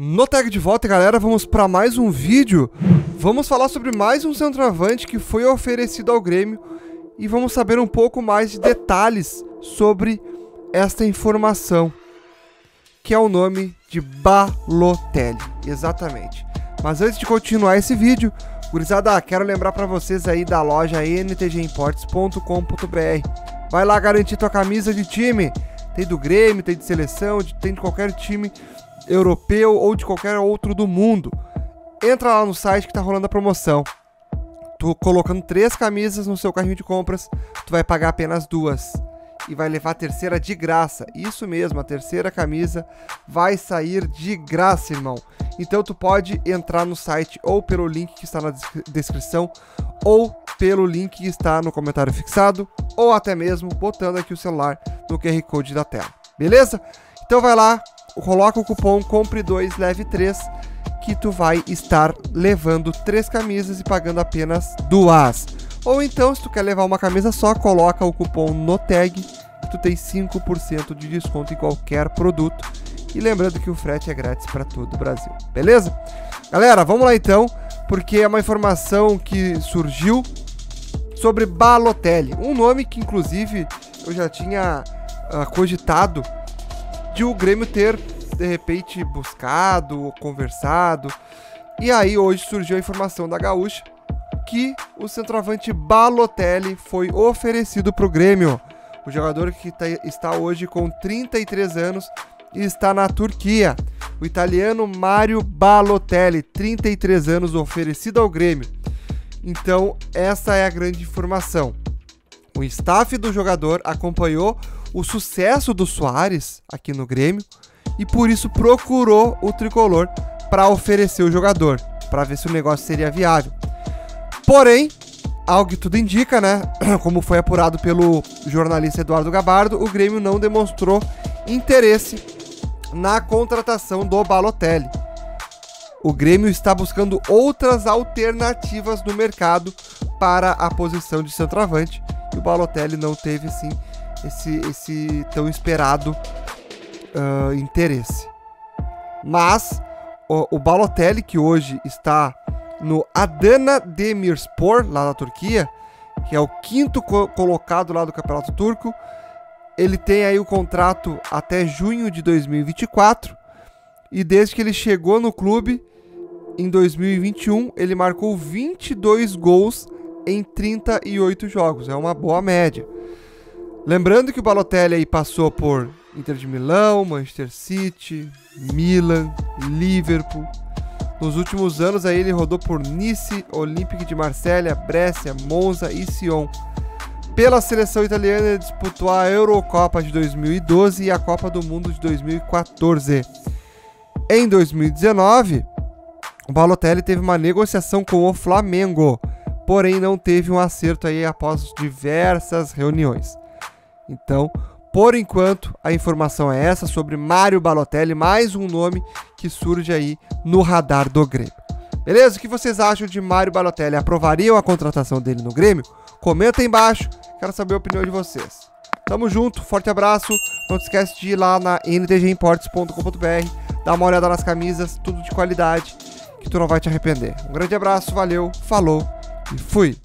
No tag de volta, galera, vamos para mais um vídeo. Vamos falar sobre mais um centroavante que foi oferecido ao Grêmio e vamos saber um pouco mais de detalhes sobre esta informação, que é o nome de Balotelli, exatamente. Mas antes de continuar esse vídeo, gurizada, quero lembrar para vocês aí da loja ntgimports.com.br. Vai lá garantir tua camisa de time. Tem do Grêmio, tem de seleção, tem de qualquer time europeu ou de qualquer outro do mundo. Entra lá no site que tá rolando a promoção. Tu colocando três camisas no seu carrinho de compras, tu vai pagar apenas duas e vai levar a terceira de graça. Isso mesmo, a terceira camisa vai sair de graça, irmão. Então tu pode entrar no site ou pelo link que está na descrição ou pelo link que está no comentário fixado ou até mesmo botando aqui o celular no QR Code da tela. Beleza? Então vai lá, coloca o cupom compre 2 leve 3 que tu vai estar levando três camisas e pagando apenas duas. Ou então, se tu quer levar uma camisa só, coloca o cupom no tag tu tem 5% de desconto em qualquer produto. E lembrando que o frete é grátis para todo o Brasil. Beleza? Galera, vamos lá então, porque é uma informação que surgiu sobre Balotelli, um nome que inclusive eu já tinha uh, cogitado de o Grêmio ter de repente buscado, conversado. E aí hoje surgiu a informação da Gaúcha que o centroavante Balotelli foi oferecido para o Grêmio. O jogador que tá, está hoje com 33 anos e está na Turquia. O italiano Mario Balotelli, 33 anos, oferecido ao Grêmio. Então, essa é a grande informação. O staff do jogador acompanhou o sucesso do Soares aqui no Grêmio e por isso procurou o tricolor para oferecer o jogador, para ver se o negócio seria viável. Porém, algo que tudo indica, né? Como foi apurado pelo jornalista Eduardo Gabardo, o Grêmio não demonstrou interesse na contratação do Balotelli. O Grêmio está buscando outras alternativas no mercado para a posição de centroavante e o Balotelli não teve sim esse, esse tão esperado uh, interesse. Mas o, o Balotelli, que hoje está no Adana Demirspor, lá na Turquia, que é o quinto co colocado lá do Campeonato Turco. Ele tem aí o contrato até junho de 2024 e desde que ele chegou no clube em 2021, ele marcou 22 gols em 38 jogos, é uma boa média. Lembrando que o Balotelli aí passou por Inter de Milão, Manchester City, Milan, Liverpool, nos últimos anos aí ele rodou por Nice, Olympique de Marselha, Brescia, Monza e Sion. Pela seleção italiana ele disputou a Eurocopa de 2012 e a Copa do Mundo de 2014. Em 2019, o Balotelli teve uma negociação com o Flamengo, porém não teve um acerto aí após diversas reuniões. Então, por enquanto, a informação é essa sobre Mário Balotelli, mais um nome que surge aí no radar do Grêmio. Beleza? O que vocês acham de Mário Balotelli? Aprovariam a contratação dele no Grêmio? Comenta aí embaixo, quero saber a opinião de vocês. Tamo junto, forte abraço. Não te esquece de ir lá na ntgimports.com.br, dar uma olhada nas camisas, tudo de qualidade, que tu não vai te arrepender. Um grande abraço, valeu, falou e fui!